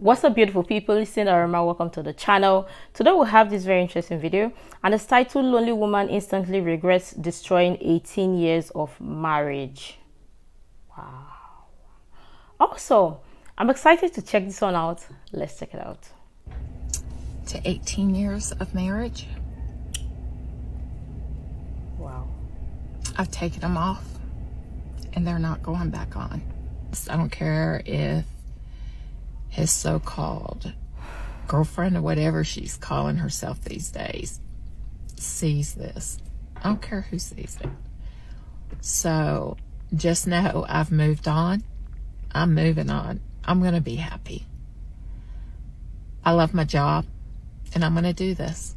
What's up beautiful people, it's Sindaroma, welcome to the channel. Today we have this very interesting video and it's titled Lonely Woman Instantly Regrets Destroying 18 Years of Marriage. Wow. Also, I'm excited to check this one out. Let's check it out. To 18 years of marriage. Wow. I've taken them off and they're not going back on. I don't care if his so-called girlfriend or whatever she's calling herself these days sees this. I don't care who sees it. So just know I've moved on. I'm moving on. I'm going to be happy. I love my job and I'm going to do this.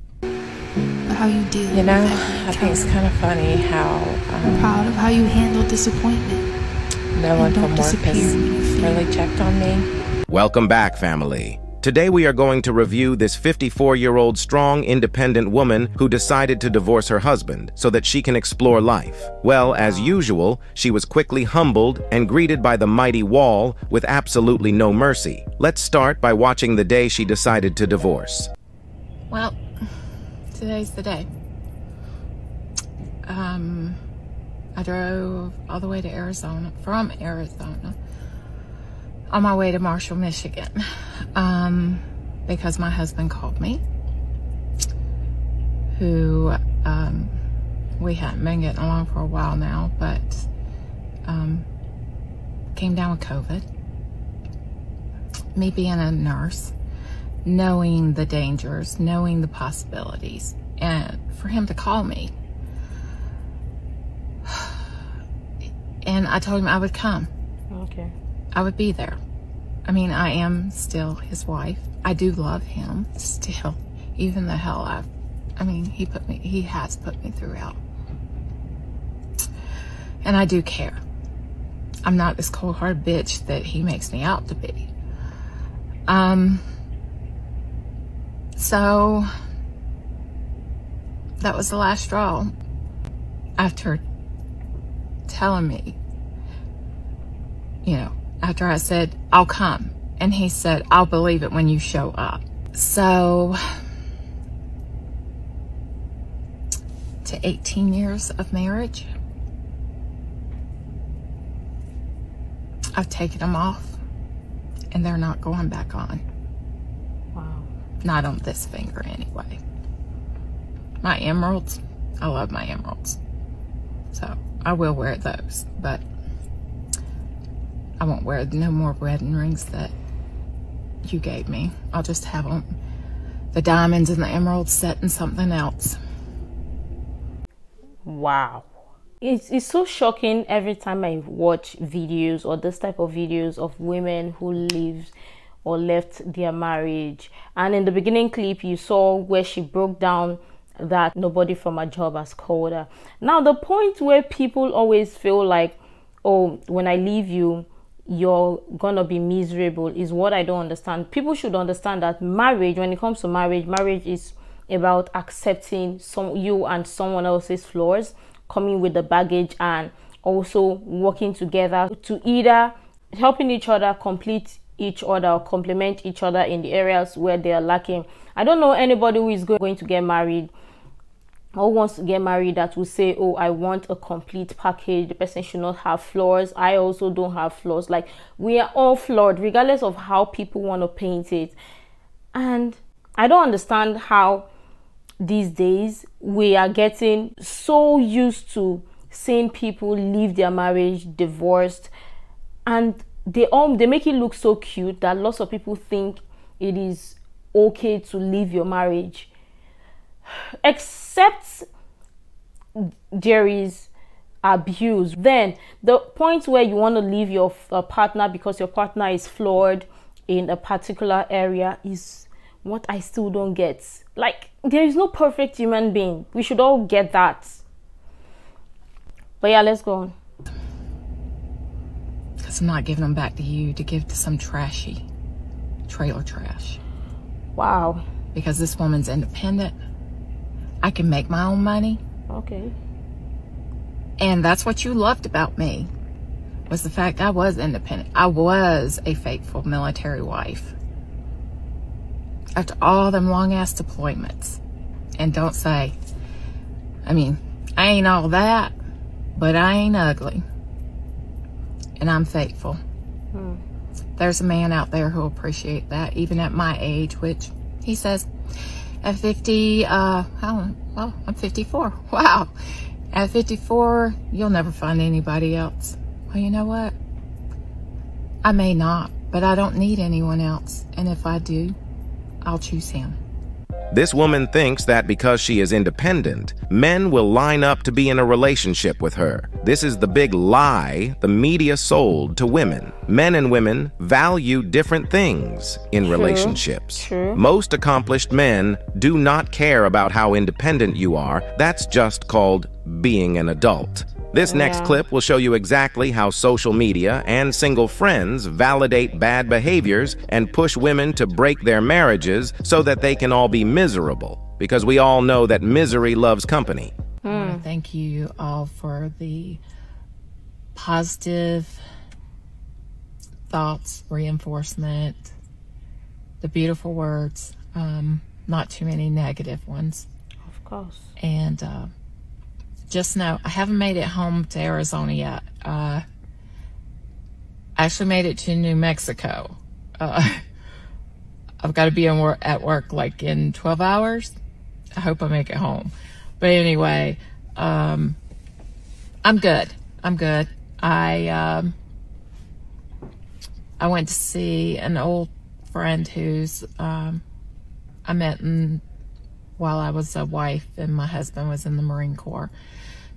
How you do. You know, I think it's kind of funny how um, I'm proud of how you handle disappointment. no one And from work has when you feel really checked on me. Welcome back, family. Today we are going to review this 54-year-old strong, independent woman who decided to divorce her husband so that she can explore life. Well, as usual, she was quickly humbled and greeted by the mighty wall with absolutely no mercy. Let's start by watching the day she decided to divorce. Well, today's the day. Um, I drove all the way to Arizona, from Arizona, on my way to Marshall, Michigan, um, because my husband called me, who, um, we hadn't been getting along for a while now, but, um, came down with COVID. Me being a nurse, knowing the dangers, knowing the possibilities, and for him to call me. And I told him I would come. Okay. I would be there. I mean, I am still his wife. I do love him still, even the hell I've, I mean, he put me, he has put me through hell. And I do care. I'm not this cold hard bitch that he makes me out to be. Um, so that was the last straw after telling me, you know, after I said, I'll come. And he said, I'll believe it when you show up. So to 18 years of marriage, I've taken them off and they're not going back on. Wow. Not on this finger anyway. My emeralds, I love my emeralds. So I will wear those, but I won't wear no more wedding rings that you gave me. I'll just have them, the diamonds and the emeralds set in something else. Wow. It's, it's so shocking every time I watch videos or this type of videos of women who lives or left their marriage. And in the beginning clip, you saw where she broke down that nobody from her job has called her. Now, the point where people always feel like, oh, when I leave you, you're gonna be miserable is what I don't understand. People should understand that marriage, when it comes to marriage, marriage is about accepting some you and someone else's flaws, coming with the baggage and also working together to either helping each other complete each other or complement each other in the areas where they are lacking. I don't know anybody who is going to get married or wants to get married that will say, Oh, I want a complete package. The person should not have flaws. I also don't have flaws. Like, we are all flawed, regardless of how people want to paint it. And I don't understand how these days we are getting so used to seeing people leave their marriage divorced and they all they make it look so cute that lots of people think it is okay to leave your marriage except there is abuse then the point where you want to leave your uh, partner because your partner is flawed in a particular area is what i still don't get. Like there is no perfect human being. We should all get that. But yeah let's go on. Because I'm not giving them back to you to give to some trashy trailer trash. wow. Because this woman's independent. I can make my own money. okay And that's what you loved about me was the fact I was independent. I was a faithful military wife. after all them long ass deployments and don't say, I mean, I ain't all that, but I ain't ugly. And I'm faithful. Hmm. There's a man out there who'll appreciate that, even at my age, which he says at 50, uh, how, well, I'm 54. Wow. At 54, you'll never find anybody else. Well, you know what? I may not, but I don't need anyone else. And if I do, I'll choose him. This woman thinks that because she is independent, men will line up to be in a relationship with her. This is the big lie the media sold to women. Men and women value different things in True. relationships. True. Most accomplished men do not care about how independent you are. That's just called being an adult. This next yeah. clip will show you exactly how social media and single friends validate bad behaviors and push women to break their marriages so that they can all be miserable. Because we all know that misery loves company. Mm. Thank you all for the positive thoughts, reinforcement, the beautiful words, um, not too many negative ones. Of course. And, uh, just know I haven't made it home to Arizona yet. Uh, I actually made it to New Mexico. Uh, I've got to be wor- at work like in 12 hours. I hope I make it home. But anyway, um, I'm good. I'm good. I um, I went to see an old friend who's um, I met in, while I was a wife and my husband was in the Marine Corps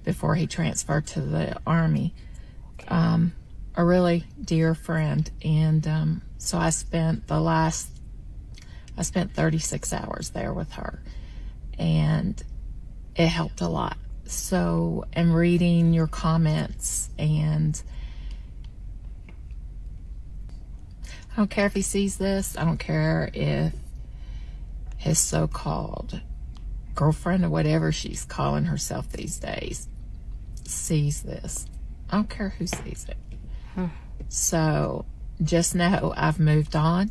before he transferred to the Army. Um, a really dear friend. And um, so I spent the last, I spent 36 hours there with her. And it helped a lot. So, and reading your comments and I don't care if he sees this. I don't care if his so-called girlfriend or whatever she's calling herself these days sees this. I don't care who sees it. Hmm. So just know I've moved on.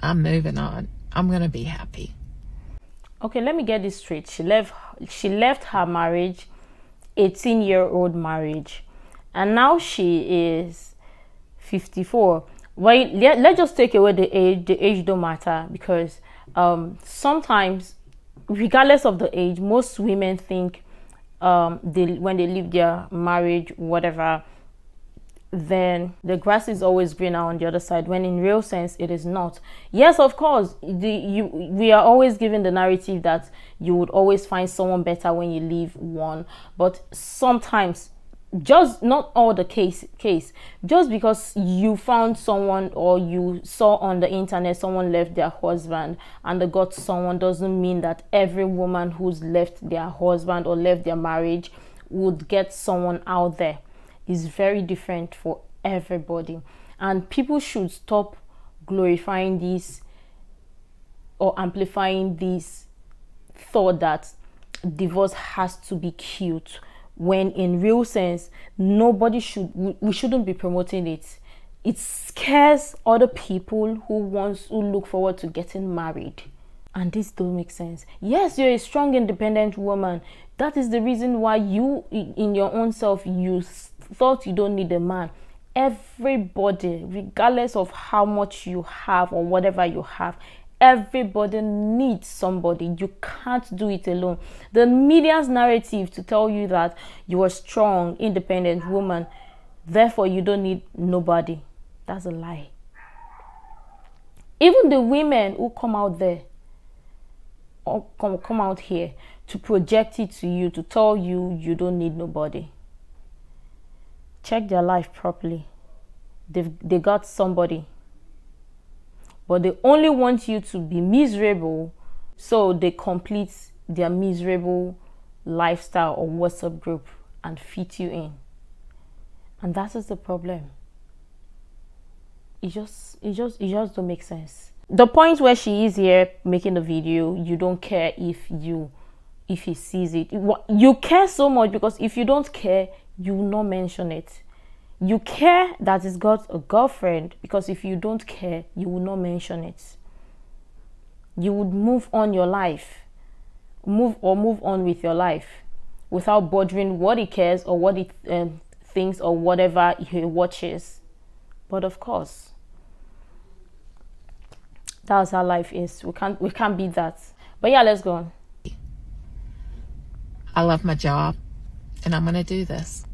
I'm moving on. I'm gonna be happy. Okay, let me get this straight. She left she left her marriage, 18 year old marriage, and now she is 54. Well, let, let's just take away the age. The age don't matter because um, sometimes, regardless of the age, most women think um, they when they leave their marriage, whatever, then the grass is always greener on the other side. When in real sense, it is not. Yes, of course, the you we are always given the narrative that you would always find someone better when you leave one, but sometimes just not all the case case just because you found someone or you saw on the internet someone left their husband and they got someone doesn't mean that every woman who's left their husband or left their marriage would get someone out there. Is very different for everybody. And people should stop glorifying this or amplifying this thought that divorce has to be cute when in real sense nobody should we shouldn't be promoting it. It scares other people who wants who look forward to getting married. And this don't make sense. Yes you're a strong independent woman. That is the reason why you in your own self you thought you don't need a man. Everybody regardless of how much you have or whatever you have Everybody needs somebody. You can't do it alone. The media's narrative to tell you that you are strong, independent woman, therefore you don't need nobody. That's a lie. Even the women who come out there or come, come out here to project it to you, to tell you you don't need nobody. Check their life properly. They've they got somebody but they only want you to be miserable so they complete their miserable lifestyle or WhatsApp group and fit you in. And that is the problem. It just it just it just don't make sense. The point where she is here making the video, you don't care if you if he sees it. You care so much because if you don't care, you will not mention it you care that he's got a girlfriend because if you don't care, you will not mention it. you would move on your life, move or move on with your life without bothering what he cares or what he um, thinks or whatever he watches. But of course, that's how life is. We can't we can't beat that. But yeah, let's go on. I love my job and I'm going to do this.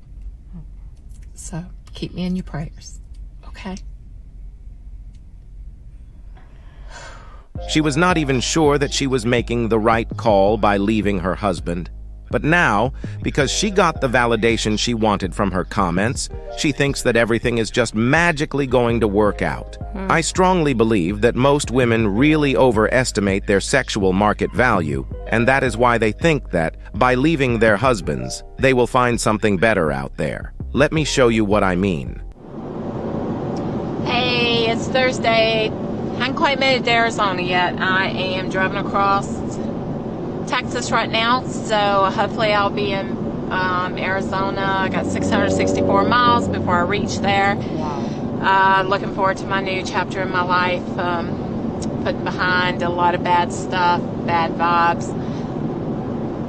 So keep me in your prayers. Okay? She was not even sure that she was making the right call by leaving her husband. But now, because she got the validation she wanted from her comments, she thinks that everything is just magically going to work out. Hmm. I strongly believe that most women really overestimate their sexual market value, and that is why they think that, by leaving their husbands, they will find something better out there. Let me show you what I mean. Hey, it's Thursday. I haven't quite made it to Arizona yet. I am driving across Texas right now, so hopefully I'll be in um, Arizona. I got 664 miles before I reach there. Uh, looking forward to my new chapter in my life. Um, putting behind a lot of bad stuff, bad vibes.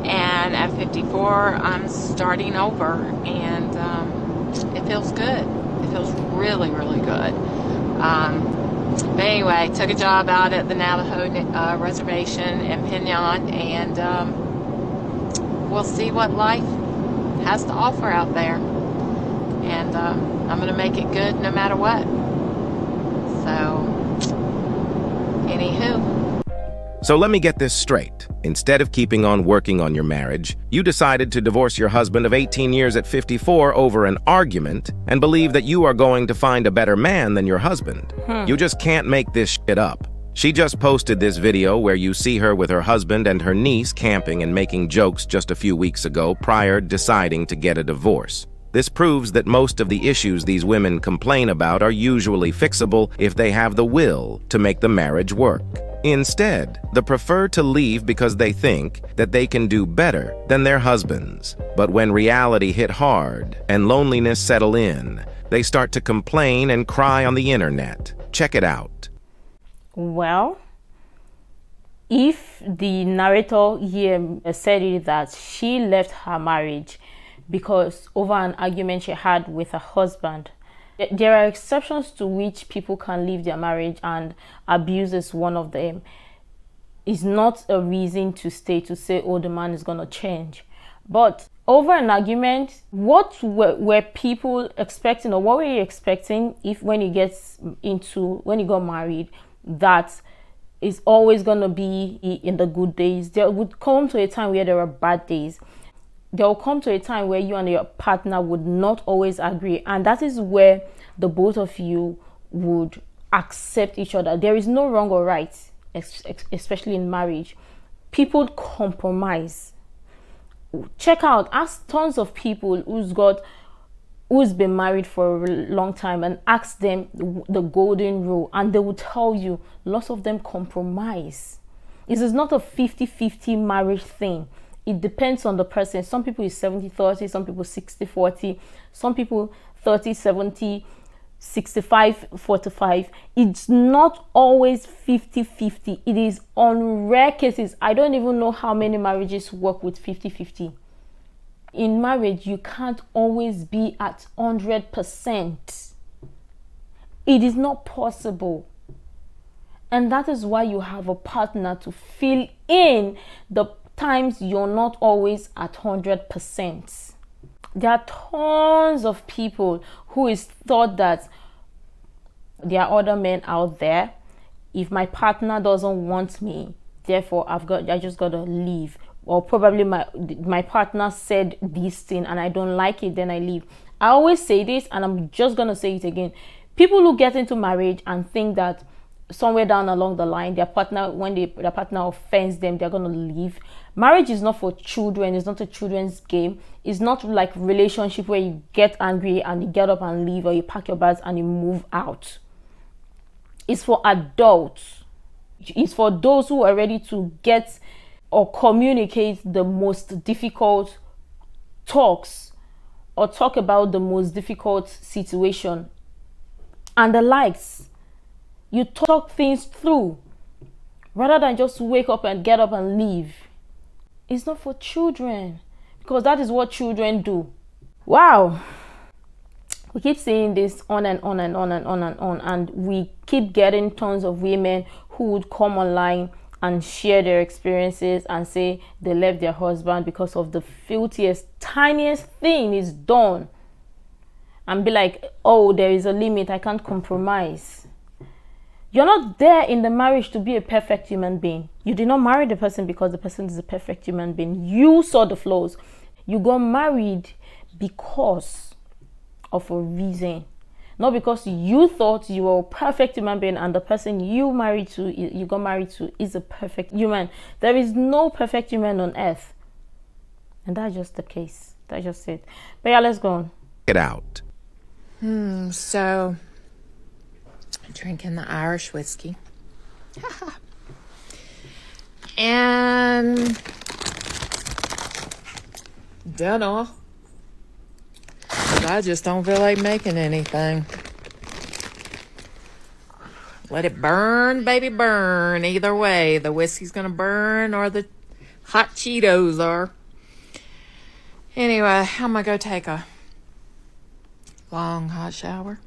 And at 54, I'm starting over, and um, feels good. It feels really, really good. Um, but anyway, took a job out at the Navajo uh, Reservation in Pinon, and um, we'll see what life has to offer out there. And uh, I'm going to make it good no matter what. So, anywho. So let me get this straight. Instead of keeping on working on your marriage, you decided to divorce your husband of 18 years at 54 over an argument and believe that you are going to find a better man than your husband. Hmm. You just can't make this shit up. She just posted this video where you see her with her husband and her niece camping and making jokes just a few weeks ago prior deciding to get a divorce. This proves that most of the issues these women complain about are usually fixable if they have the will to make the marriage work. Instead, they prefer to leave because they think that they can do better than their husbands. But when reality hit hard and loneliness settle in, they start to complain and cry on the internet. Check it out. Well, if the narrator here said that she left her marriage because over an argument she had with her husband there are exceptions to which people can leave their marriage, and abuse is one of them. Is not a reason to stay to say, oh, the man is going to change. But over an argument, what were, were people expecting, or what were you expecting if when you get into, when you got married, that is always going to be in the good days? There would come to a time where there are bad days there will come to a time where you and your partner would not always agree and that is where the both of you would accept each other. There is no wrong or right especially in marriage. People compromise. Check out ask tons of people who's got who's been married for a long time and ask them the golden rule and they will tell you lots of them compromise. This is not a 50-50 marriage thing it depends on the person. Some people is 70 30, some people 60 40, some people 30 70, 65 45. It's not always 50 50. It is on rare cases. I don't even know how many marriages work with 50 50. In marriage, you can't always be at 100%. It is not possible. And that is why you have a partner to fill in the times you're not always at 100%. There are tons of people who is thought that there are other men out there. If my partner doesn't want me, therefore I've got I just gotta leave. Or probably my my partner said this thing and I don't like it, then I leave. I always say this and I'm just gonna say it again. People who get into marriage and think that somewhere down along the line their partner when they, their partner offends them they're going to leave marriage is not for children it's not a children's game. It's not like relationship where you get angry and you get up and leave or you pack your bags and you move out. It's for adults. It's for those who are ready to get or communicate the most difficult talks or talk about the most difficult situation. And the likes. You talk things through rather than just wake up and get up and leave. It's not for children because that is what children do. Wow. We keep seeing this on and on and on and on and on, and we keep getting tons of women who would come online and share their experiences and say they left their husband because of the filthiest, tiniest thing is done. And be like, oh, there is a limit, I can't compromise. You're not there in the marriage to be a perfect human being. You did not marry the person because the person is a perfect human being. You saw the flaws. You got married because of a reason. Not because you thought you were a perfect human being and the person you married to, you got married to, is a perfect human. There is no perfect human on earth. And that's just the case. That's just it. But yeah, let's go on. Get out. Hmm, so drinking the Irish whiskey. and dinner. I just don't feel like making anything. Let it burn, baby, burn. Either way, the whiskey's gonna burn or the hot Cheetos are. Anyway, I'm gonna go take a long hot shower.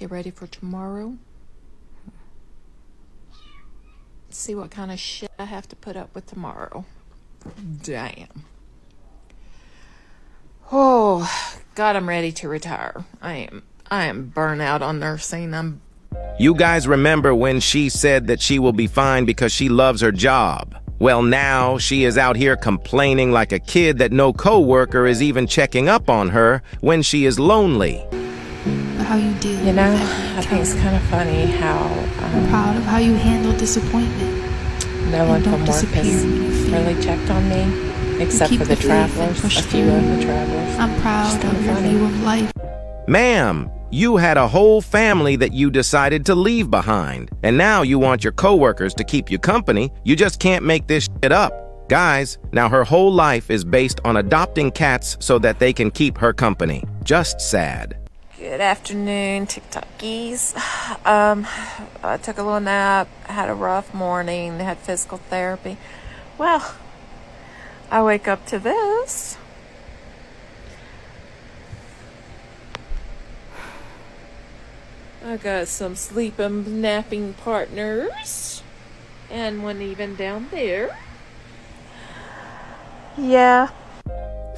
Get ready for tomorrow. See what kind of shit I have to put up with tomorrow. Damn. Oh, God, I'm ready to retire. I am. I am burnout on nursing. I'm. You guys remember when she said that she will be fine because she loves her job? Well, now she is out here complaining like a kid that no coworker is even checking up on her when she is lonely how you deal. You know, I think it's kind of funny how um, I'm proud of how you handle disappointment. No one from work has really checked on me, except for the travelers, a few of the travelers. I'm proud of your view of life. Ma'am, you had a whole family that you decided to leave behind, and now you want your coworkers to keep you company. You just can't make this shit up. Guys, now her whole life is based on adopting cats so that they can keep her company. Just sad. Good afternoon, TikTokies. Um, I took a little nap, had a rough morning, had physical therapy. Well, I wake up to this. I got some sleeping, napping partners, and one even down there. Yeah.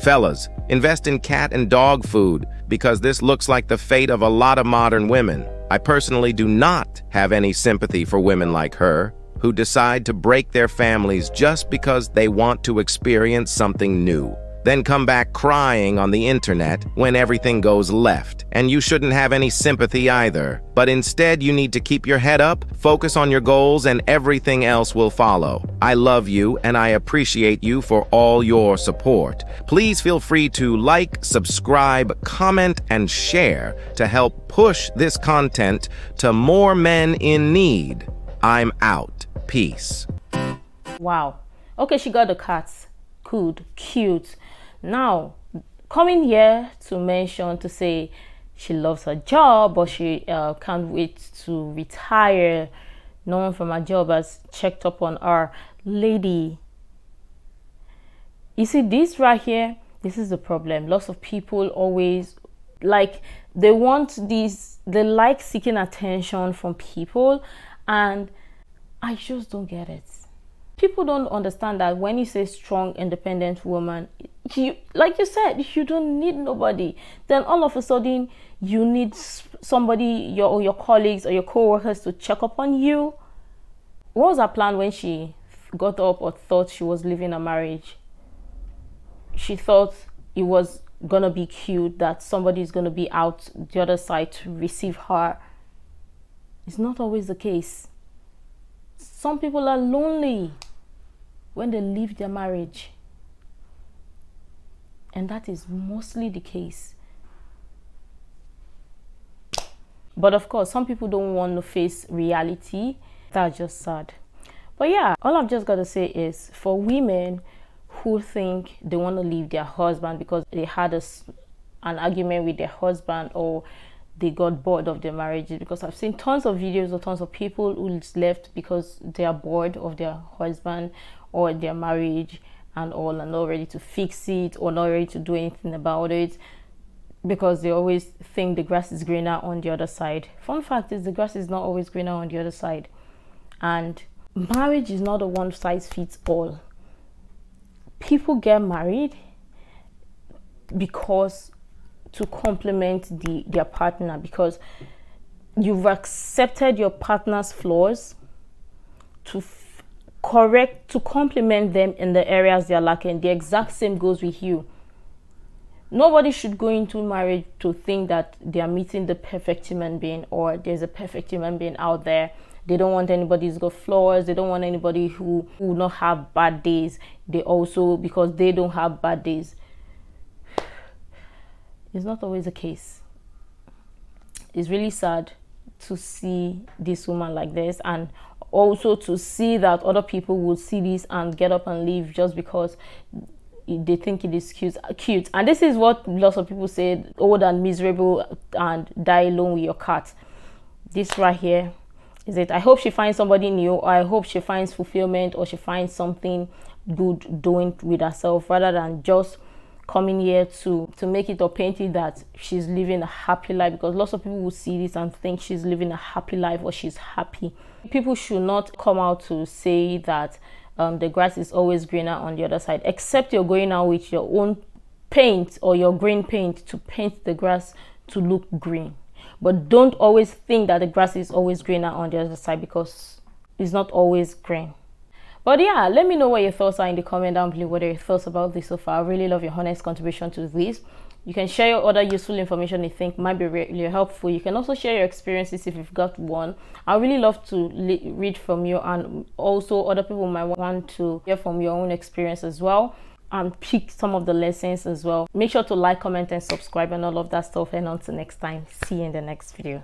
Fellas, invest in cat and dog food because this looks like the fate of a lot of modern women. I personally do not have any sympathy for women like her, who decide to break their families just because they want to experience something new then come back crying on the internet when everything goes left. And you shouldn't have any sympathy either. But instead, you need to keep your head up, focus on your goals, and everything else will follow. I love you and I appreciate you for all your support. Please feel free to like, subscribe, comment, and share to help push this content to more men in need. I'm out. Peace. Wow. Okay, she got the cats. Good, cute now, coming here to mention to say she loves her job but she uh, can't wait to retire. No one from her job has checked up on her. Lady, you see, this right here, this is the problem. Lots of people always like they want this, they like seeking attention from people, and I just don't get it people don't understand that when you say strong independent woman you like you said you don't need nobody. Then all of a sudden you need somebody your or your colleagues or your co-workers to check up on you. What was her plan when she got up or thought she was leaving a marriage? She thought it was gonna be cute that somebody is gonna be out the other side to receive her. It's not always the case. Some people are lonely when they leave their marriage. And that is mostly the case. But of course, some people don't want to face reality. That's just sad. But yeah, all I've just got to say is for women who think they want to leave their husband because they had a, an argument with their husband or they got bored of their marriages because I've seen tons of videos of tons of people who left because they are bored of their husband or their marriage and all and not ready to fix it or not ready to do anything about it because they always think the grass is greener on the other side. Fun fact is the grass is not always greener on the other side. And marriage is not a one size fits all. People get married because to complement the their partner because you've accepted your partner's flaws to correct to complement them in the areas they're lacking. The exact same goes with you. Nobody should go into marriage to think that they are meeting the perfect human being or there's a perfect human being out there. They don't want anybody who's got flaws. They don't want anybody who will not have bad days. They also because they don't have bad days. It's not always the case. It's really sad to see this woman like this and also to see that other people would see this and get up and leave just because they think it is cute cute. And this is what lots of people say old and miserable and die alone with your cat. This right here is it. I hope she finds somebody new. Or i hope she finds fulfillment or she finds something good doing with herself rather than just coming here to to make it or paint it that she's living a happy life because lots of people will see this and think she's living a happy life or she's happy. People should not come out to say that um, the grass is always greener on the other side except you're going out with your own paint or your green paint to paint the grass to look green. But don't always think that the grass is always greener on the other side because it's not always green but yeah, let me know what your thoughts are in the comment down below. What are your thoughts about this so far? I really love your honest contribution to this. You can share your other useful information you think might be really helpful. You can also share your experiences if you've got one. I really love to read from you, and also other people might want to hear from your own experience as well and pick some of the lessons as well. Make sure to like, comment, and subscribe, and all of that stuff. And until next time, see you in the next video.